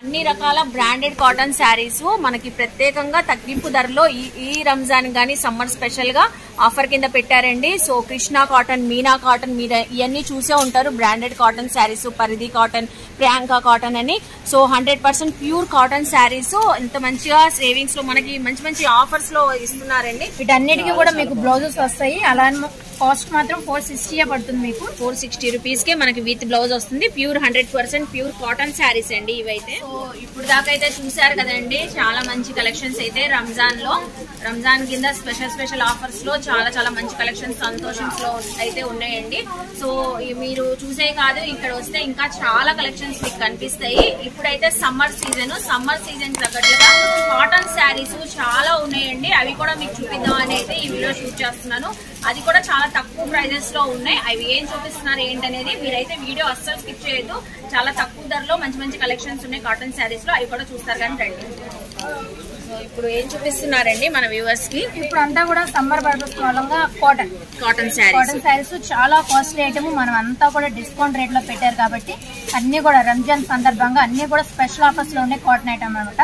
అన్ని రకాల branded cotton saris మనకి ప్రత్యేకంగా తగ్గింపు ధరలో ఈ ఈ రంజాన్ గానీ సమ్మర్ స్పెషల్గా ఆఫర్ కింద పెట్టారండి. So Krishna cotton Meena cotton మీరు ఇవన్నీ చూసే ఉంటారు. Branded cotton saris Paridhi cotton Priyanka cotton అని. So hundred percent pure cotton saris. ఇంత మంచిగా సేవింగ్స్లో మనకి మంచి మంచి ఆఫర్స్లో ఇస్తున్నారండి. వీటన్నిటికీ కూడా మీకు బ్లౌజెస్ వస్తాయి. అలా కాస్ట్ మాత్రం ఫోర్ సిక్స్టీయే పడుతుంది మీకు. ఫోర్ సిక్స్టీ రూపీస్ కే మనకి విత్ బ్లౌజ్ వస్తుంది. Pure hundred percent pure cotton saris అండి ఇవైతే. సో ఇప్పుడు దాకా అయితే చూసారు కదండి. చాలా మంచి కలెక్షన్స్ అయితే రంజాన్లో. రంజాన్ కింద స్పెషల్ స్పెషల్ ఆఫర్స్లో చాలా చాలా మంచి కలెక్షన్స్ సంతోషన్స్లో అయితే ఉన్నాయండి. సో మీరు చూసే కాదు ఇక్కడ వస్తే ఇంకా చాలా కలెక్షన్స్ మీకు కనిపిస్తాయి. ఇప్పుడైతే సమ్మర్ సీజన్ సమ్మర్ సీజన్ తగ్గట్టుగా కాటన్ శారీస్ చాలా ఉన్నాయండి. అవి కూడా మీకు చూపిద్దాం అని అయితే ఈ వీడియో షూట్ చేస్తున్నాను. అది కూడా చాలా తక్కువ ప్రైజెస్లో ఉన్నాయి. అవి ఏం చూపిస్తున్నారు ఏంటనేది మీరైతే వీడియో అస్సలు స్కిప్ చేయొద్దు. చాలా తక్కువ ధరలో మంచి మంచి కలెక్షన్స్ ఉన్నాయి కాటన్ శారీస్లో. అవి కూడా చూస్తారు కానీ రండి. ఇప్పుడు ఏం చూపిస్తున్నారండి మన వ్యూవర్స్కి? ఇప్పుడు అంతా కూడా సమ్మర్ పర్పస్ మూలంగా కాటన్ కాటన్ కాటన్ శారీస్ చాలా కాస్ట్లీ ఐటమ్ మనం అంతా కూడా డిస్కౌంట్ రేట్లో పెట్టారు కాబట్టి అన్ని కూడా రంజాన్ సందర్భంగా అన్ని కూడా స్పెషల్ ఆఫర్స్లో ఉండే కాటన్ ఐటమ్ అనమాట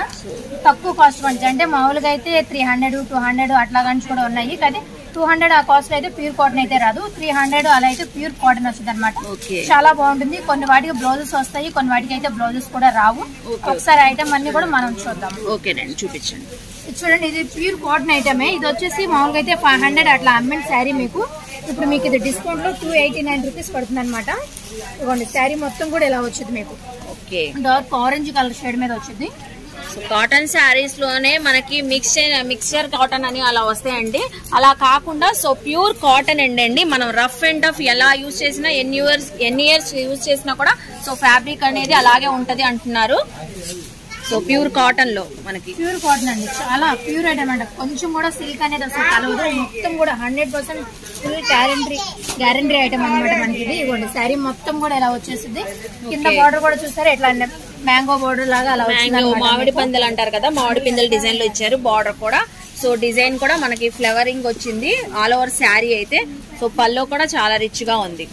తక్కువ కాస్ట్ మంచి. అంటే మామూలుగా అయితే త్రీ హండ్రెడ్ టూ హండ్రెడ్ అట్లా కానీ కూడా ఉన్నాయి. కానీ టూ హండ్రెడ్ ఆ కాస్ట్ అయితే ప్యూర్ కాటన్ అయితే రాదు. త్రీ హండ్రెడ్ అలా అయితే ప్యూర్ కాటన్ వస్తుంది అనమాట చాలా బాగుంటుంది. కొన్ని వాటికి బ్లౌజెస్ వస్తాయి కొన్ని వాటికి అయితే బ్లౌజెస్ కూడా రావు. ఒకసారి ఐటమ్ అన్ని కూడా మనం చూద్దాం. ఓకేనండి చూపించండి. చూడండి ఇది ప్యూర్ కాటన్ ఐటమే ఇది వచ్చేసి మామూలుగా అయితే ఫైవ్ హండ్రెడ్ అట్లా అమ్మిన శారీ మీకు. ఇప్పుడు మీకు ఇది డిస్కౌంట్లో టూ ఎయిటీ నైన్ రూపీస్ పడుతుంది అనమాట ఇదిగోండి శారీ మొత్తం కూడా ఇలా వచ్చింది మీకు. Okay dark orange colour shade మీద వచ్చింది. కాటన్ శారీస్లోనే మనకి మిక్స్చర్ మిక్స్చర్ కాటన్ అని అలా వస్తాయండి. అలా కాకుండా సో ప్యూర్ కాటన్ అండి అండి. మనం రఫ్ అండ్ టఫ్ ఎలా యూజ్ చేసినా ఎన్ని ఇయర్స్ ఎన్ని ఇయర్స్ యూజ్ చేసినా కూడా సో ఫ్యాబ్రిక్ అనేది అలాగే ఉంటది అంటున్నారు. సో ప్యూర్ కాటన్లో మనకి. ప్యూర్ కాటన్ అండి. చాలా ప్యూర్ ఐటమ్ అంట. కొంచెం కూడా సిల్క్ అనేది అసలు కలవదు. మొత్తం కూడా hundred percent full guarantee guarantee item అనమాట మనకి ఇది. ఇవ్వండి శారీ మొత్తం కూడా ఇలా వచ్చేసింది కింద బార్డర్ కూడా చూసారా ఎట్లా మ్యాంగో బార్డర్ లాగా అలా వచ్చింది మ్యాంగో మామిడి. పందెలు అంటారు కదా మామిడి పిందెల డిజైన్లో ఇచ్చారు బార్డర్ కూడా సో డిజైన్ కూడా మనకి ఫ్లవరింగ్ వచ్చింది ఆల్ ఓవర్ శారీ అయితే సో పల్లో కూడా చాలా రిచ్గా ఉంది.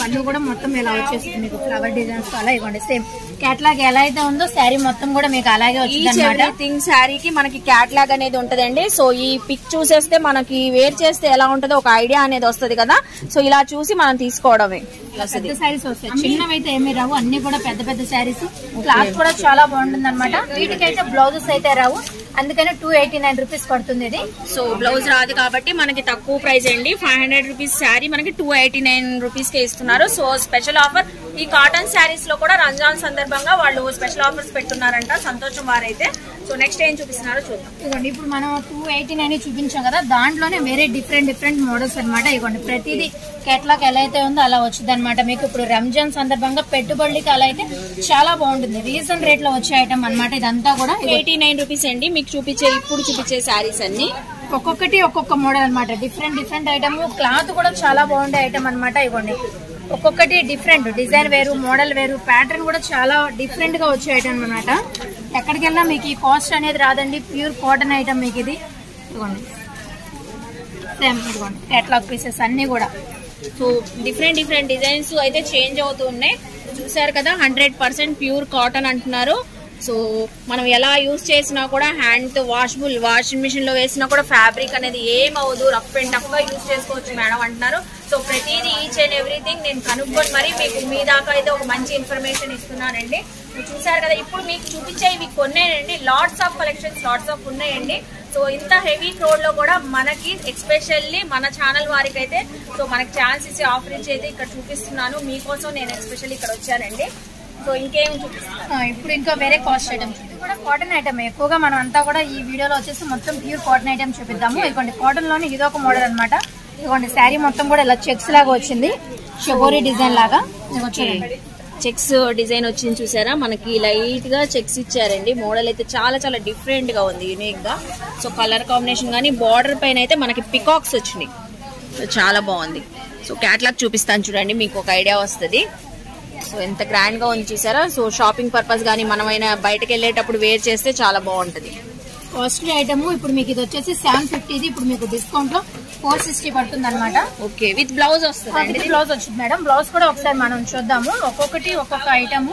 పళ్ళు కూడా మొత్తం ఇలా వచ్చేసింది మీకు? ఫ్లవర్ డిజైన్స్ అలా ఇవ్వండి. సేమ్ కేటలాగ్ ఎలా అయితే ఉందో శారీ మొత్తం కూడా మీకు అలాగే వచ్చింది ఎవ్రీథింగ్ శారీకి మనకి క్యాట్లాగ్ అనేది ఉంటదండి. సో ఈ పిక్ చూసేస్తే మనకి వేర్ చేస్తే ఎలా ఉంటుందో ఒక ఐడియా అనేది వస్తది కదా. సో ఇలా చూసి మనం తీసుకోవడమే. పెద్ద శారీస్ వస్తాయి. చిన్నవి అయితే ఏమీ రావు. అన్ని కూడా పెద్ద పెద్ద శారీస్ క్లాత్ కూడా చాలా బాగుంటుంది అనమాట వీటికైతే బ్లౌజెస్ అయితే రావు. అందుకని టూ ఎయిటీ నైన్ రూపీస్ పడుతుంది ఇది. సో బ్లౌజ్ రాదు కాబట్టి మనకి తక్కువ ప్రైస్ అండి. ఫైవ్ హండ్రెడ్ రూపీస్ శారీ మనకి టూ ఎయిటీ నైన్ రూపీస్ కే ఇస్తున్నారు. సో స్పెషల్ ఆఫర్ ఈ కాటన్ శారీస్లో కూడా రంజాన్ సందర్భంగా వాళ్ళు స్పెషల్ ఆఫర్స్ పెట్టున్నారంట. సంతోషం వారైతే. సో నెక్స్ట్ ఏం చూపిస్తున్నారో చూద్దాం. ఇదిగోండి ఇప్పుడు మనం టూ ఎయిటీ నైన్ చూపించాం కదా దాంట్లోనే వేరే డిఫరెంట్ డిఫరెంట్ మోడల్స్ అనమాట ఇవ్వండి ప్రతిదీ కేటలాగ్ ఎలా అయితే ఉందో అలా వచ్చింది అనమాట మీకు ఇప్పుడు రంజాన్ సందర్భంగా పెట్టుబడికి అలా అయితే చాలా బాగుంటుంది. రీజన్ రేట్లో వచ్చే ఐటమ్ అనమాట ఇదంతా కూడా. ఎయిటీ నైన్ రూపీస్ అండి. మీకు చూపించే ఇప్పుడు చూపించే శారీస్ అన్ని. ఒక్కొక్కటి ఒక్కొక్క మోడల్ అనమాట డిఫరెంట్ డిఫరెంట్ ఐటమ్ క్లాత్ కూడా చాలా బాగుండే ఐటమ్ అనమాట ఇవ్వండి. ఒక్కొక్కటి డిఫరెంట్ డిజైన్ వేరు మోడల్ వేరు ప్యాటర్న్ కూడా చాలా డిఫరెంట్గా వచ్చే ఐటమ్ అన్నమాట. ఎక్కడికి వెళ్ళినా మీకు ఈ కాస్ట్ అనేది రాదండి. ప్యూర్ కాటన్ ఐటమ్ మీకు ఇది. ఇదిగోండి. సేమ్ ఇదిగోండి. క్యాట్లాగ్ పీసెస్ అన్ని కూడా. సో డిఫరెంట్ డిఫరెంట్ డిజైన్స్ అయితే చేంజ్ అవుతూ ఉన్నాయి. చూసారు కదా హండ్రెడ్ పర్సెంట్ ప్యూర్ కాటన్ అంటున్నారు. సో మనం ఎలా యూస్ చేసినా కూడా హ్యాండ్తో వాషబుల్ వాషింగ్ మిషన్లో వేసినా కూడా ఫ్యాబ్రిక్ అనేది ఏమవుదు రఫ్ అండ్ టఫ్గా యూస్ చేసుకోవచ్చు మేడం అంటున్నారు. సో ప్రతిదీ ఈచ్ అండ్ ఎవ్రీథింగ్ నేను కనుక్కొని మరి మీకు మీ దాకా అయితే ఒక మంచి ఇన్ఫర్మేషన్ ఇస్తున్నానండి. చూసారు కదా ఇప్పుడు మీకు చూపించే ఇవి కొన్నాయండి lots of collections lots of ఉన్నాయండి. సో ఇంత హెవీ క్రౌడ్లో కూడా మనకి ఎక్స్పెషల్లీ మన ఛానల్ వారికి అయితే సో మనకి ఛాన్స్ ఇచ్చి ఆఫర్ ఇచ్చి అయితే ఇక్కడ చూపిస్తున్నాను. మీకోసం నేను ఎస్పెషల్లీ ఇక్కడ వచ్చానండి. సో ఇంకేం చూపిస్తున్నాను ఆ, ఇప్పుడు ఇంకా వేరే కాస్ట్ ఐటమ్స్ ఇది కూడా కాటన్ ఐటమ్ ఎక్కువగా మనం అంతా కూడా ఈ వీడియోలో వచ్చేసి మొత్తం ప్యూర్ కాటన్ ఐటమ్ చూపిద్దాము. ఇదిగోండి కాటన్లోనే ఇది ఒక మోడల్ అన్నమాట. ఇదిగోండి శారీ మొత్తం కూడా ఇలా చెక్స్ లాగా వచ్చింది. షబోరీ డిజైన్ లాగా. చెక్స్ డిజైన్ వచ్చింది చూసారా? మనకి లైట్గా చెక్స్ ఇచ్చారండి. మోడల్ అయితే చాలా చాలా డిఫరెంట్గా ఉంది యూనిక్గా. సో కలర్ కాంబినేషన్ కానీ బార్డర్ పైన అయితే మనకి పికాక్స్ వచ్చినాయి. సో చాలా బాగుంది. సో క్యాట్లాగ్ చూపిస్తాను చూడండి మీకు ఒక ఐడియా వస్తుంది. ఎంత గ్రాండ్గా ఉంది చూసారా? సో షాపింగ్ పర్పస్ కానీ మనమైనా బయటకు వెళ్ళేటప్పుడు వేర్ చేస్తే చాలా బాగుంటది. కాస్ట్లీ ఐటమ్ ఇప్పుడు మీకు ఇది వచ్చేసి సెవెన్ ఫిఫ్టీది ఇప్పుడు మీకు డిస్కౌంట్లో ఫోర్ సిక్స్టీ పడుతుంది అనమాట ఓకే విత్ బ్లౌజ్ వస్తుంది బ్లౌజ్ వచ్చింది మేడం. బ్లౌజ్ కూడా ఒకసారి మనం చూద్దాము. ఒక్కొక్కటి ఒక్కొక్క ఐటమ్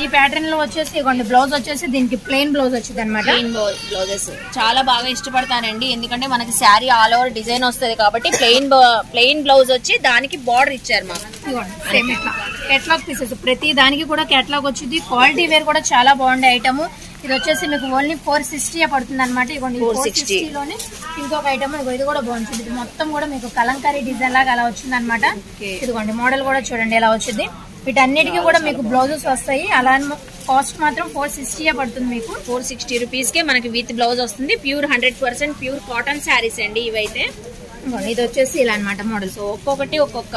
ఈ ప్యాటర్న్లో వచ్చేసి ఇవ్వండి బ్లౌజ్ వచ్చేసి దీనికి ప్లెయిన్ బ్లౌజ్ వచ్చింది అనమాట ప్లెయిన్ బ్లౌజెస్ చాలా బాగా ఇష్టపడతానండి. ఎందుకంటే మనకి శారీ ఆల్ ఓవర్ డిజైన్ వస్తుంది కాబట్టి ప్లెయిన్ ప్లెయిన్ బ్లౌజ్ వచ్చి దానికి బార్డర్ ఇచ్చారు మాకు. ఇదిగోండి సేమ్ ఇట్లా. కేటలాగ్ పీసెస్ ప్రతి దానికి కూడా కేటలాగ్ వచ్చింది. క్వాలిటీ వేర్ కూడా చాలా బాగుండే ఐటమ్ ఇది వచ్చేసి మీకు ఓన్లీ ఫోర్ సిక్స్టీ పడుతుంది అనమాట ఇదిగోండి ఫోర్ 460. సిక్స్టీలోనే ఇంకొక ఐటమ్ ఇది కూడా బాగుంటుంది ఇది మొత్తం కూడా మీకు కలంకారీ డిజైన్ లాగా అలా వచ్చింది అనమాట. ఇదిగోండి మోడల్ కూడా చూడండి ఎలా వచ్చింది. వీటన్నిటికీ కూడా మీకు బ్లౌజెస్ వస్తాయి. అలా కాస్ట్ మాత్రం ఫోర్ సిక్స్టీ పడుతుంది మీకు. ఫోర్ సిక్స్టీ రూపీస్ కే మనకి విత్ బ్లౌజ్ వస్తుంది. Pure hundred percent pure cotton saris అండి ఇవైతే. ఇది వచ్చేసి ఇలా అనమాట మోడల్ సో ఒక్కొక్కటి ఒక్కొక్క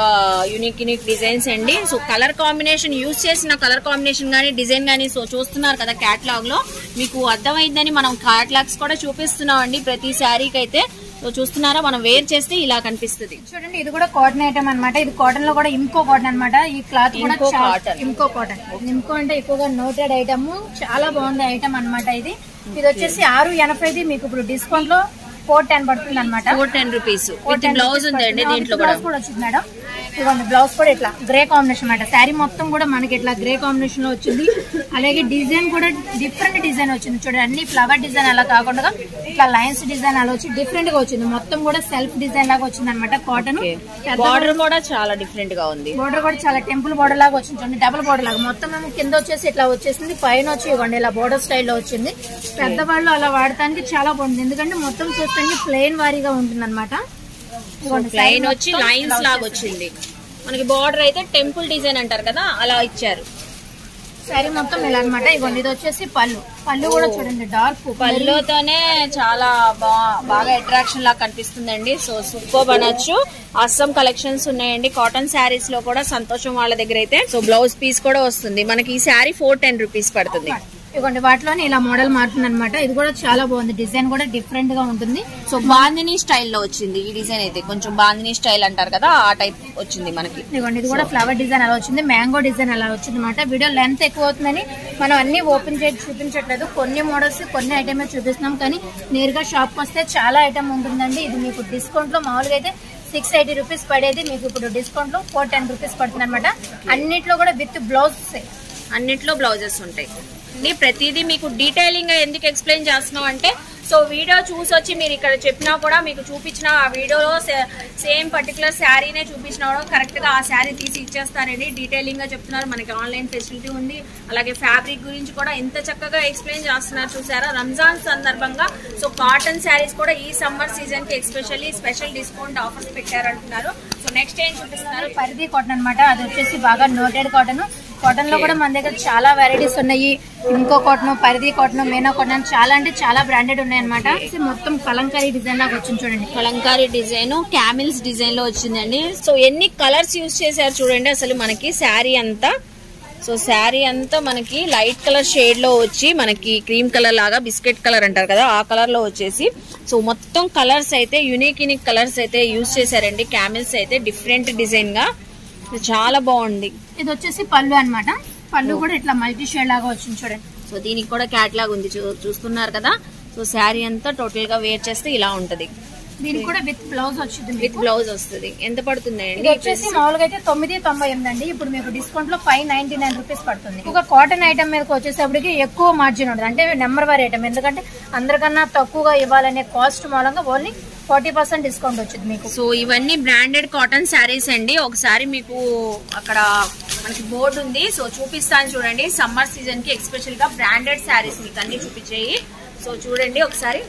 యూనిక్ యూనిక్ డిజైన్స్ అండి. సో కలర్ కాంబినేషన్ యూజ్ చేసిన కలర్ కాంబినేషన్ గానీ డిజైన్ గానీ సో చూస్తున్నారు కదా క్యాటలాగ్లో. మీకు అర్థమైందని మనం క్యాటలాగ్స్ కూడా చూపిస్తున్నాం అండి ప్రతి శారీకి అయితే సో చూస్తున్నారా? మనం వేర్ చేస్తే ఇలా కనిపిస్తుంది. చూడండి ఇది కూడా కాటన్ ఐటమ్ అన్నమాట. ఇది కాటన్లో కూడా ఇంకో కాటన్ అన్నమాట. ఈ క్లాత్ కూడా ఇంకో cotton. ఇంకో కాటన్ ఇంకో అంటే ఎక్కువగా నోటెడ్ ఐటమ్ చాలా బాగుంది ఐటమ్ అన్నమాట ఇది. ఇది వచ్చేసి ఆరు ఎనభైది. మీకు ఇప్పుడు డిస్కౌంట్లో ఫోర్ టెన్ పడుతుంది అనమాట ఫోర్ టెన్ రూపీస్ బ్లౌజ్ ఉందండి దీంట్లో కూడా వచ్చింది మేడం. ఇదిగోండి బ్లౌజ్ కూడా ఇట్లా గ్రే కాంబినేషన్ అన్నమాట శారీ మొత్తం కూడా మనకి ఇట్లా గ్రే కాంబినేషన్లో వచ్చింది. అలాగే డిజైన్ కూడా డిఫరెంట్ డిజైన్ వచ్చింది. చూడండి అన్ని ఫ్లవర్ డిజైన్ అలా కాకుండా ఇట్లా లైన్స్ డిజైన్ అలా వచ్చి డిఫరెంట్గా వచ్చింది. మొత్తం కూడా సెల్ఫ్ డిజైన్ లాగా వచ్చింది అనమాట కాటన్. బార్డర్ కూడా చాలా డిఫరెంట్గా ఉంది. బోర్డర్ కూడా చాలా టెంపుల్ బోర్డర్ లాగా వచ్చింది. చూడండి డబుల్ బోర్డర్ లాగా. మొత్తం మేము కింద వచ్చేసి ఇట్లా వచ్చేసింది. పైన వచ్చి ఇవ్వండి ఇలా బోర్డర్ స్టైల్లో వచ్చింది. పెద్దవాళ్ళు అలా వాడటానికి చాలా బాగుంది. ఎందుకంటే మొత్తం చూస్తే ప్లెయిన్ వారీగా ఉంటుంది అనమాట ప్లైన్ వచ్చి లైన్స్ లాగా వచ్చింది. మనకి బార్డర్ అయితే టెంపుల్ డిజైన్ అంటారు కదా అలా ఇచ్చారు. శారీ మొత్తం ఇలా అనమాట ఇవ్వండి ఇది వచ్చేసి పళ్ళు. పళ్ళు కూడా చూడండి డార్క్ పళ్ళుతోనే చాలా బాగా అట్రాక్షన్ లాగా కనిపిస్తుందండి. సో సూపర్ అనొచ్చు అస్సం కలెక్షన్స్ ఉన్నాయండి. కాటన్ శారీస్లో కూడా సంతోషం వాళ్ళ దగ్గర అయితే. సో బ్లౌజ్ పీస్ కూడా వస్తుంది. మనకి ఈ శారీ ఫోర్ టెన్ రూపీస్ పడుతుంది. ఇవ్వండి వాటిలోనే ఇలా మోడల్ మారుతుంది అనమాట ఇది కూడా చాలా బాగుంది. డిజైన్ కూడా డిఫరెంట్గా ఉంటుంది. సో బాందిని స్టైల్లో వచ్చింది ఈ డిజైన్ అయితే. కొంచెం బాందిని స్టైల్ అంటారు కదా ఆ టైప్ వచ్చింది మనకి. ఇదిగోండి ఇది కూడా ఫ్లవర్ డిజైన్ అలా వచ్చింది. మ్యాంగో డిజైన్ అలా వచ్చింది అనమాట వీడియో లెంత్ ఎక్కువ అవుతుందని మనం అన్ని ఓపెన్ చేసి చూపించట్లేదు. కొన్ని మోడల్స్ కొన్ని ఐటమే చూపిస్తున్నాం. కానీ నేరుగా షాప్ వస్తే చాలా ఐటమ్ ఉంటుందండి. ఇది మీకు డిస్కౌంట్లో మామూలుగా అయితే సిక్స్ ఎయిటీ రూపీస్ పడేది. మీకు ఇప్పుడు డిస్కౌంట్లో ఫోర్ టెన్ రూపీస్ పడుతుంది అనమాట అన్నిట్లో కూడా విత్ బ్లౌజ్ అన్నిట్లో బ్లౌజెస్ ఉంటాయి. ని ప్రతిదీ మీకు డీటెయిలింగ్గా ఎందుకు ఎక్స్ప్లెయిన్ చేస్తున్నాం అంటే సో వీడియో చూసి వచ్చి మీరు ఇక్కడ చెప్పినా కూడా మీకు చూపించిన ఆ వీడియోలో సేమ్ పర్టికులర్ శారీనే చూపించినా కూడా కరెక్ట్గా ఆ శారీ తీసి ఇచ్చేస్తారండి డీటెయిలింగ్గా చెప్తున్నారు. మనకి ఆన్లైన్ ఫెసిలిటీ ఉంది. అలాగే ఫ్యాబ్రిక్ గురించి కూడా ఎంత చక్కగా ఎక్స్ప్లెయిన్ చేస్తున్నారు చూసారా? రంజాన్ సందర్భంగా సో కాటన్ శారీస్ కూడా ఈ సమ్మర్ సీజన్కి ఎస్పెషల్లీ స్పెషల్ డిస్కౌంట్ ఆఫర్స్ పెట్టారంటున్నారు. సో నెక్స్ట్ ఏం చూపిస్తున్నారు? పరిధి కాటన్ అనమాట అది వచ్చేసి బాగా నోటెడ్ కాటన్ కాటన్లో కూడా మన దగ్గర చాలా వెరైటీస్ ఉన్నాయి. ఇంకో కాటన్ పరిధి కాటన్ మీనా కాటన్ చాలా అంటే చాలా బ్రాండెడ్ ఉన్నాయి అనమాట మొత్తం కలంకారీ డిజైన్ లాగా వచ్చింది చూడండి. కలంకారీ డిజైన్ క్యామిల్స్ డిజైన్లో వచ్చిందండి. సో ఎన్ని కలర్స్ యూజ్ చేశారు చూడండి అసలు మనకి శారీ అంతా. సో శారీ అంతా మనకి లైట్ కలర్ షేడ్లో వచ్చి మనకి క్రీమ్ కలర్ లాగా బిస్కెట్ కలర్ అంటారు కదా ఆ కలర్లో వచ్చేసి. సో మొత్తం కలర్స్ అయితే యునిక్ యునిక్ కలర్స్ అయితే యూజ్ చేశారండి. క్యామిల్స్ అయితే డిఫరెంట్ డిజైన్గా. చాలా బాగుంది. ఇది వచ్చేసి పళ్ళు అన్నమాట. పళ్ళు కూడా ఇట్లా మల్టీ షేడ్ లాగా వచ్చింది చూడండి. సో దీనికి కూడా క్యాట్లాగ్ ఉంది చూస్తున్నారు కదా. సో శారీ అంతా టోటల్గా వేర్ చేస్తే ఇలా ఉంటది. దీనికి కూడా విత్ బ్లౌజ్ వచ్చింది విత్. బ్లౌజ్ వస్తుంది. ఎంత పడుతుంది ఇది వచ్చేసి మామూలుగా అయితే తొమ్మిది తొంభై ఎనిమిది అండి ఇప్పుడు మీకు డిస్కౌంట్లో ఫైవ్ నైన్టీ నైన్ రూపీస్ పడుతుంది. ఒక కాటన్ ఐటమ్ మీదకి వచ్చేసప్పటికి ఎక్కువ మార్జిన్ ఉంటుంది అంటే నెంబర్ వారి ఐటమ్ ఎందుకంటే అందరికన్నా తక్కువగా ఇవ్వాలనే కాస్ట్ మూలంగా ఓన్లీ ఫార్టీ పర్సెంట్ డిస్కౌంట్ వచ్చింది మీకు. సో ఇవన్నీ బ్రాండెడ్ కాటన్ శారీస్ అండి. ఒకసారి మీకు అక్కడ మనకి బోర్డు ఉంది. సో చూపిస్తాను చూడండి. సమ్మర్ సీజన్కి ఎక్స్పెషల్గా బ్రాండెడ్ శారీస్ మీకు అన్ని చూపించేయి. సో చూడండి ఒకసారి.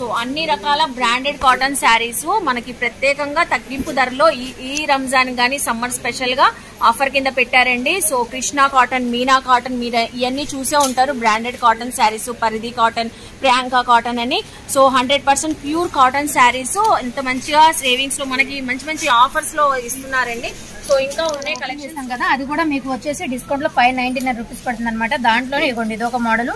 సో అన్ని రకాల బ్రాండెడ్ కాటన్ శారీస్ మనకి ప్రత్యేకంగా తగ్గింపు ధరలో ఈ ఈ రంజాన్ గానీ సమ్మర్ స్పెషల్గా ఆఫర్ కింద పెట్టారండి. So Krishna cotton Meena cotton మీరు ఇవన్నీ చూసే ఉంటారు. Branded cotton saris Paridhi cotton Priyanka cotton అని. So hundred percent pure cotton saris ఇంత మంచిగా సేవింగ్స్లో మనకి మంచి మంచి ఆఫర్స్లో ఇస్తున్నారండి. సో ఇంకా ఉన్నాయి కలెక్షన్ కదా అది కూడా మీకు వచ్చేసి డిస్కౌంట్లో ఫైవ్ నైన్టీ నైన్ రూపీస్ పడుతుంది అనమాట దాంట్లోనే ఇవ్వండి ఇది ఒక మోడల్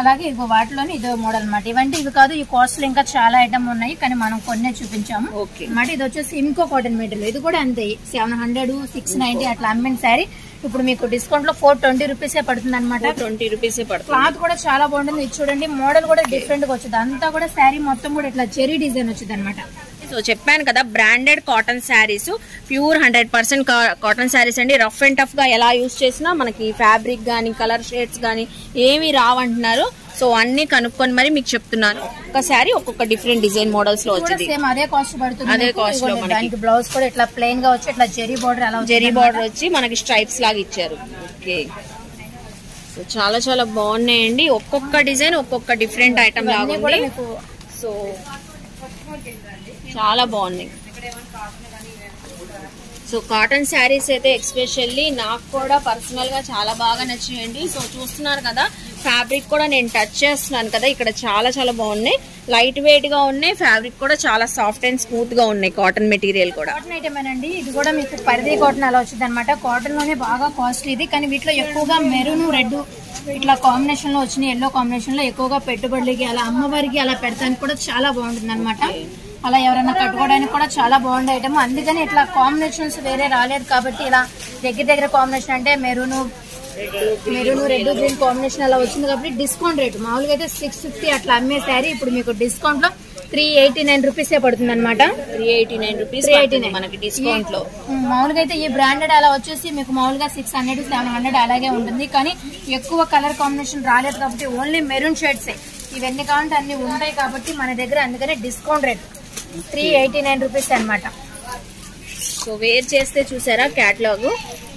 అలాగే ఇగో వాటిలోనే ఇదో మోడల్ అన్నమాట. ఇవంటే ఇవి కాదు ఈ కాస్ట్ ఇంకా చాలా ఐటమ్ ఉన్నాయి కానీ మనం కొన్నే చూపించాము. ఓకే. అన్నమాట ఇది వచ్చేసి ఇంకో కాటన్ మెటీరియల్ ఇది కూడా అంతే సెవెన్ హండ్రెడ్ సిక్స్ నైన్టీ అట్లా అమ్మిన శారీ ఇప్పుడు మీకు డిస్కౌంట్లో ఫోర్ ట్వంటీ రూపీసే పడుతుంది అనమాట ట్వంటీ రూపీసే పడుతుంది. క్లాత్ కూడా చాలా బాగుంటుంది. ఇది చూడండి మోడల్ కూడా డిఫరెంట్గా వచ్చింది. అంతా కూడా శారీ మొత్తం కూడా ఇట్లా చెరీ డిజైన్ వచ్చింది అనమాట సో చెప్పాను కదా branded cotton saris pure hundred percent cotton saris అండి. రఫ్ అండ్ టఫ్గా ఎలా యూస్ చేసినా మనకి ఫ్యాబ్రిక్ గానీ కలర్ షేడ్స్ గానీ ఏమి రావంటున్నారు. సో అన్ని కనుక్కొని మరి మీకు చెప్తున్నాను. ఒక్కొక్క శారీ ఒక్కొక్క డిఫరెంట్ డిజైన్ మోడల్స్లో వచ్చింది. అదే కాస్ట్ పడుతుంది. అదే లో మనకి. బ్లౌజ్ కూడా ఇట్లా ప్లెయిన్గా వచ్చి ఇట్లా జెరీ బోర్డర్ అలా జెరీ బార్డర్ వచ్చి మనకి స్ట్రైప్స్ లాగా ఇచ్చారు. ఓకే సో చాలా చాలా బాగున్నాయండి. ఒక్కొక్క డిజైన్ ఒక్కొక్క డిఫరెంట్ ఐటమ్ లాగా సో చాలా బాగున్నాయి. సో కాటన్ శారీస్ అయితే ఎక్స్పెషల్లీ నాకు కూడా పర్సనల్గా చాలా బాగా నచ్చాయండి సో చూస్తున్నారు కదా ఫ్యాబ్రిక్ కూడా నేను టచ్ చేస్తున్నాను కదా ఇక్కడ చాలా చాలా బాగున్నాయి. లైట్ వెయిట్గా ఉన్నాయి ఫ్యాబ్రిక్ కూడా చాలా సాఫ్ట్ అండ్ స్మూత్గా ఉన్నాయి కాటన్ మెటీరియల్ కూడా. కాటన్ ఐటమేనండి ఇది కూడా మీకు పరిధి కాటన్ అలా వచ్చింది అనమాట కాటన్లోనే బాగా కాస్ట్లీ ఇది కానీ వీటిలో ఎక్కువగా మెరూన్ రెడ్ ఇట్లా కాంబినేషన్లో వచ్చినాయి వచ్చిన ఎల్లో కాంబినేషన్లో ఎక్కువగా పెట్టుబడులకి అలా అమ్మవారికి అలా పెడతానికి కూడా చాలా బాగుంటుంది అనమాట అలా ఎవరైనా కట్టుకోవడానికి కూడా చాలా బాగుండే ఐటమ్ అందుకని ఇట్లా కాంబినేషన్స్ వేరే రాలేదు కాబట్టి ఇలా దగ్గర దగ్గర కాంబినేషన్ అంటే maroon maroon red green combination అలా వచ్చింది కాబట్టి డిస్కౌంట్ రేట్ మామూలుగా అయితే సిక్స్ ఫిఫ్టీ అట్లా అమ్మే శారీ ఇప్పుడు మీకు డిస్కౌంట్లో త్రీ ఎయిటీ నైన్ రూపీస్ పడుతుంది అనమాట three eighty nine rupees three eighty nine మనకి డిస్కౌంట్లో మామూలుగా అయితే ఈ బ్రాండెడ్ అలా వచ్చేసి మీకు మామూలుగా సిక్స్ హండ్రెడ్ సెవెన్ హండ్రెడ్ అలాగే ఉంటుంది. కానీ ఎక్కువ కలర్ కాంబినేషన్ రాలేదు కాబట్టి ఓన్లీ మెరూన్ షేడ్స్ ఇవన్నీ కావాలంటే అన్ని ఉంటాయి కాబట్టి మన దగ్గర అందుకనే discount rate three eighty nine rupees అనమాట సో వేర్ చేస్తే చూసారా క్యాట్లాగ్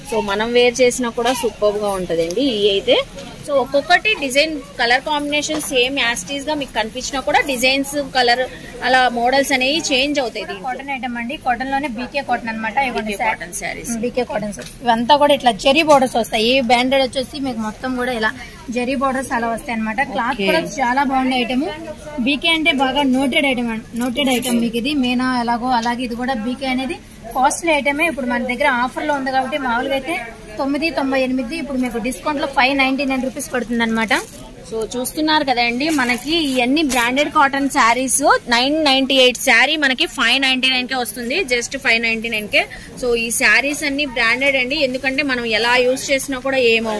సో మనం వేర్ చేసినా కూడా సూపర్గా ఉంటుందండి. ఇవి అయితే సో ఒక్కొక్కటి డిజైన్ కలర్ కాంబినేషన్ సేమ్ యాస్టీస్గా మీకు కనిపించినా కూడా డిజైన్స్ కలర్ అలా మోడల్స్ అనేవి చేంజ్ అవుతాయి కాటన్ ఐటమ్ అండి. కాటన్లోనే బీకే కాటన్ అనమాట కాటన్ శారీస్ బీకే కాటన్స్ ఇవంతా కూడా ఇట్లా జెరీ బోర్డర్స్ వస్తాయి. ఈ బ్రాండెడ్ వచ్చేసి మీకు మొత్తం కూడా ఇలా జెరీ బోర్డర్స్ అలా వస్తాయి అనమాట క్లాత్. కూడా చాలా బాగుండే ఐటమ్ బీకే అంటే బాగా నోటెడ్ ఐటమ్ నోటెడ్ ఐటమ్ మీకు ఇది. మీనా ఎలాగో అలాగే ఇది కూడా బీకే అనేది కాస్ట్లీ ఐటమే ఇప్పుడు మన దగ్గర ఆఫర్లో ఉంది కాబట్టి మామూలుగా అయితే తొమ్మిది తొంభై ఎనిమిది. ఇప్పుడు మీకు డిస్కౌంట్లో ఫైవ్ నైంటీ నైన్ రూపీస్ పడుతుంది అనమాట సో చూస్తున్నారు కదండి మనకి ఇవన్నీ branded cotton saris nine ninety eight sari మనకి ఫైవ్ నైన్టీ నైన్ కే వస్తుంది జస్ట్ ఫైవ్ నైన్టీ నైన్ కే. సో ఈ శారీస్ అన్ని బ్రాండెడ్ అండి ఎందుకంటే మనం ఎలా యూజ్ చేసినా కూడా ఏమో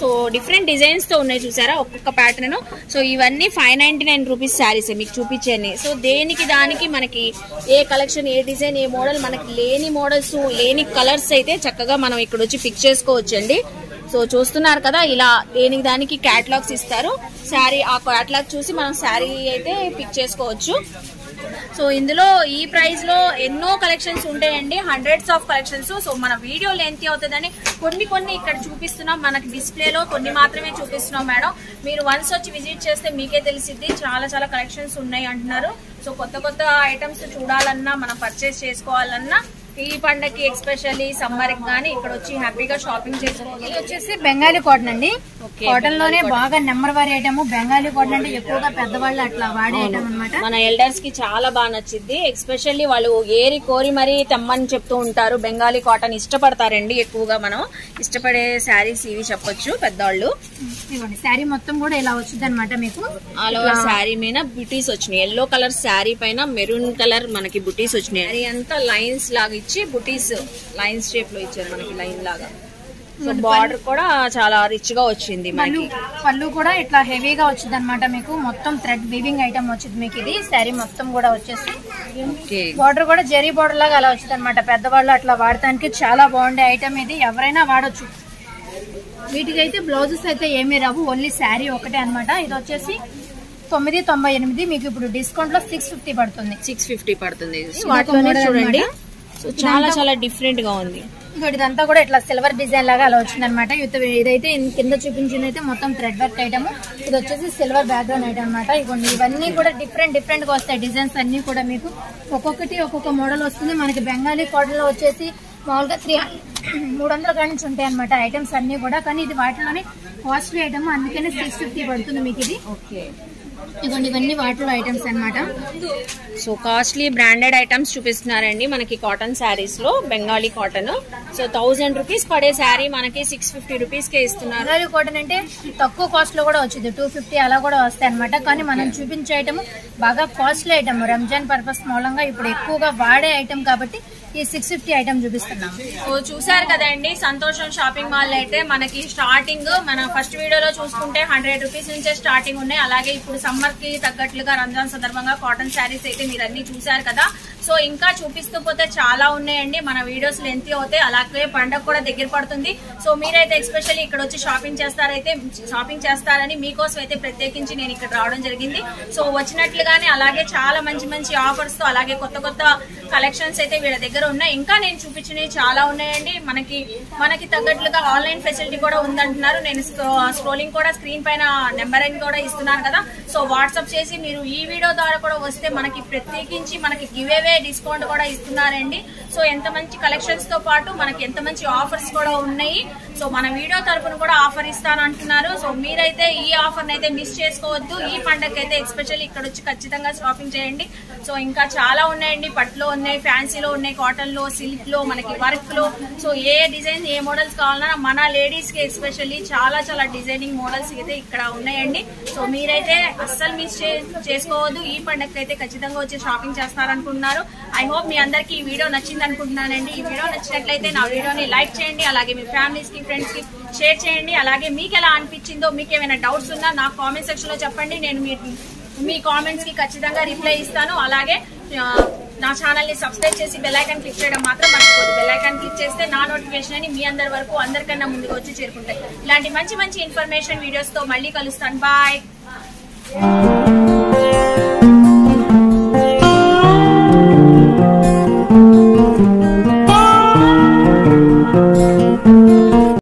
సో డిఫరెంట్ డిజైన్స్తో ఉన్నాయి చూసారా ఒక్కొక్క ప్యాటర్న్ సో ఇవన్నీ five ninety nine rupees saris మీకు చూపించాను సో దేనికి దానికి మనకి ఏ కలెక్షన్ ఏ డిజైన్ ఏ మోడల్ మనకి లేని మోడల్స్ లేని కలర్స్ అయితే చక్కగా మనం ఇక్కడ వచ్చి పిక్ చేసుకోవచ్చండి. సో చూస్తున్నారు కదా ఇలా దేనికి దానికి క్యాటలాగ్స్ ఇస్తారు. శారీ ఆ క్యాటలాగ్ చూసి మనం శారీ అయితే పిక్ చేసుకోవచ్చు. సో ఇందులో ఈ ప్రైస్లో ఎన్నో కలెక్షన్స్ ఉంటాయండి హండ్రెడ్స్ ఆఫ్ కలెక్షన్స్ సో మన వీడియో లెంత్ అవుతుందని కొన్ని కొన్ని ఇక్కడ చూపిస్తున్నాం. మనకి డిస్ప్లేలో కొన్ని మాత్రమే చూపిస్తున్నాం మేడం. మీరు వన్స్ వచ్చి విజిట్ చేస్తే మీకే తెలిసిద్ది చాలా చాలా కలెక్షన్స్ ఉన్నాయి అంటున్నారు. సో కొత్త కొత్త ఐటమ్స్ చూడాలన్నా మనం పర్చేస్ చేసుకోవాలన్నా ఈ పండగకి ఎక్స్పెషల్లీ సమ్మర్ కానీ ఇక్కడ వచ్చి హ్యాపీగా షాపింగ్ చేసుకోవాలి ఇది వచ్చేసి బెంగాలీ కాటన్ అండి. కాటన్లోనే బాగా నెంబర్ వారి ఐటమ్ బెంగాలీ కాటన్ అంటే ఎక్కువగా పెద్దవాళ్ళు అట్లా వాడే ఐటమ్ అనమాట మన ఎల్డర్స్కి చాలా బాగా నచ్చింది ఎస్పెషల్లీ వాళ్ళు ఏరి కోరి మరీ తెమ్మని చెప్తూ ఉంటారు. బెంగాలీ కాటన్ ఇష్టపడతారండి ఎక్కువగా మనం. ఇష్టపడే శారీస్ ఇవి చెప్పొచ్చు పెద్దవాళ్ళు. ఇవ్వండి శారీ మొత్తం కూడా ఇలా వచ్చింది అనమాట మీకు. ఆల్ ఓవర్ శారీ మీద బుటీస్ వచ్చినాయి. ఎల్లో కలర్ శారీ పైన మెరూన్ కలర్ మనకి బుటీస్ వచ్చినాయి. అంతా లైన్స్ లాగా ఇచ్చి బుటీస్ లైన్స్ షేప్లో ఇచ్చారు మనకి లైన్ లాగా. సో బార్డర్ కూడా చాలా రిచ్గా వచ్చింది పళ్ళు మనకి. పళ్ళు కూడా ఇట్లా హెవీగా వచ్చింది అనమాట మీకు. మొత్తం థ్రెడ్ వీవింగ్ ఐటమ్ వచ్చింది మీకు ఇది. శారీ మొత్తం కూడా వచ్చేసి. బార్డర్ కూడా జరీ బార్డర్ లాగా అలా వచ్చింది అనమాట పెద్దవాళ్ళు అట్లా వాడటానికి చాలా బాగుండే ఐటమ్ ఇది. ఎవరైనా వాడొచ్చు. వీటికి అయితే బ్లౌజెస్ అయితే ఏమీ రావు. ఓన్లీ శారీ ఒకటే అన్నమాట. ఇది వచ్చేసి తొమ్మిది తొంభై ఎనిమిది. మీకు ఇప్పుడు డిస్కౌంట్లో సిక్స్ ఫిఫ్టీ పడుతుంది. సిక్స్ ఫిఫ్టీ పడుతుంది. చూడండి. సో చాలా చాలా డిఫరెంట్గా ఉంది ఇదంతా కూడా ఇట్లా సిల్వర్ డిజైన్ లాగా అలా వచ్చింది అనమాట ఇదైతే కింద చూపించింది అయితే మొత్తం థ్రెడ్ వర్క్ ఐటమ్ ఇది వచ్చేసి సిల్వర్ బ్యాక్గ్రౌండ్ ఐటమ్ అనమాట ఇవ్వండి ఇవన్నీ కూడా డిఫరెంట్ డిఫరెంట్గా వస్తాయి డిజైన్స్ అన్ని కూడా మీకు. ఒక్కొక్కటి ఒక్కొక్క మోడల్ వస్తుంది. మనకి బెంగాలీ కాటన్లో వచ్చేసి మామూలుగా త్రీ మూడు వందల కాడి నుంచి ఉంటాయి అనమాట ఐటమ్స్ అన్ని కూడా. కానీ ఇది వాటిలోనే కాస్ట్లీ ఐటమ్ అందుకనే సిక్స్ ఫిఫ్టీ పడుతుంది మీకు ఇది. ఓకే ఇవ్వండి ఇవన్నీ వాటిలో ఐటమ్స్ అన్నమాట. సో కాస్ట్లీ బ్రాండెడ్ ఐటమ్స్ చూపిస్తున్నారండి మనకి కాటన్ శారీస్లో Bengali cotton so thousand rupees పడే శారీ మనకి సిక్స్ ఫిఫ్టీ రూపీస్ కే ఇస్తున్నారు. బెంగాలీ కాటన్ అంటే తక్కువ కాస్ట్లో కూడా వచ్చింది. టూ ఫిఫ్టీ అలా కూడా వస్తాయి అనమాట కానీ మనం చూపించే ఐటమ్ బాగా కాస్ట్లీ ఐటమ్ రంజాన్ పర్పస్ మూలంగా ఇప్పుడు ఎక్కువగా వాడే ఐటమ్ కాబట్టి ఈ సిక్స్ ఫిఫ్టీ ఐటమ్ చూపిస్తున్నాం. సో చూసారు కదండి సంతోషం షాపింగ్ మాల్ అయితే మనకి స్టార్టింగ్ మన ఫస్ట్ వీడియోలో చూసుకుంటే హండ్రెడ్ రూపీస్ నుంచే స్టార్టింగ్ ఉన్నాయి. అలాగే ఇప్పుడు సమ్మర్కి తగ్గట్లుగా రంజాన్ సందర్భంగా కాటన్ శారీస్ అయితే మీరు అన్ని చూసారు కదా. సో ఇంకా చూపిస్తూ పోతే చాలా ఉన్నాయండి. మన వీడియోస్ లెంత్ అవుతాయి. అలాగే పండగ కూడా దగ్గర పడుతుంది. సో మీరైతే ఎస్పెషల్లీ ఇక్కడ వచ్చి షాపింగ్ చేస్తారైతే షాపింగ్ చేస్తారని మీకోసం అయితే ప్రత్యేకించి నేను ఇక్కడ రావడం జరిగింది. సో వచ్చినట్లుగానే అలాగే చాలా మంచి మంచి ఆఫర్స్తో అలాగే కొత్త కొత్త కలెక్షన్స్ అయితే వీళ్ళ దగ్గర ఉన్నాయి. ఇంకా నేను చూపించినవి చాలా ఉన్నాయండి. మనకి మనకి తగ్గట్లుగా ఆన్లైన్ ఫెసిలిటీ కూడా ఉందంటున్నారు. నేను స్క్రోలింగ్ కూడా స్క్రీన్ పైన నెంబర్ అని కూడా ఇస్తున్నాను కదా. సో వాట్సాప్ చేసి మీరు ఈ వీడియో ద్వారా కూడా వస్తే మనకి ప్రత్యేకించి మనకి గివ్ అవే డిస్కౌంట్ కూడా ఇస్తున్నారండి. సో ఎంత మంచి కలెక్షన్స్తో పాటు మనకి ఎంత మంచి ఆఫర్స్ కూడా ఉన్నాయి. సో మన వీడియో తరఫున కూడా ఆఫర్ ఇస్తాను అంటున్నారు సో మీరైతే ఈ ఆఫర్ అయితే మిస్ చేసుకోవద్దు. ఈ పండగకి అయితే ఎస్పెషల్లీ ఇక్కడ వచ్చి ఖచ్చితంగా షాపింగ్ చేయండి. సో ఇంకా చాలా ఉన్నాయండి. పట్టులో ఉన్నాయి ఫ్యాన్సీలో ఉన్నాయి కాటన్లో సిల్క్లో మనకి వర్క్లో సో ఏ డిజైన్ ఏ మోడల్స్ కావాలన్నా మన లేడీస్కి ఎస్పెషల్లీ చాలా చాలా డిజైనింగ్ మోడల్స్ అయితే ఇక్కడ ఉన్నాయండి. సో మీరైతే అస్సలు మిస్ చేసుకోవద్దు. ఈ పండగకి అయితే ఖచ్చితంగా వచ్చి షాపింగ్ చేస్తారనుకుంటున్నారు. ఐ హోప్ మీ అందరికి ఈ వీడియో నచ్చింది అనుకుంటున్నానండి. ఈ వీడియో నచ్చినట్లయితే నా వీడియోని లైక్ చేయండి అలాగే మీ ఫ్యామిలీస్కి ఫ్రెండ్స్కి షేర్ చేయండి. అలాగే మీకు ఎలా అనిపించిందో మీకు ఏమైనా డౌట్స్ ఉన్నా నా కామెంట్ సెక్షన్లో చెప్పండి. నేను మీ మీ కామెంట్స్కి ఖచ్చితంగా రిప్లై ఇస్తాను. అలాగే నా ఛానల్ని సబ్స్క్రైబ్ చేసి బెల్లైకాన్ క్లిక్ చేయడం మాత్రం మర్చిపోదు బెల్లైకాన్ క్లిక్ చేస్తే నా నోటిఫికేషన్ అని మీ అందరి వరకు అందరికన్నా ముందుకు వచ్చి చేరుకుంటాయి. ఇలాంటి మంచి మంచి ఇన్ఫర్మేషన్ వీడియోస్తో మళ్ళీ కలుస్తాను. బాయ్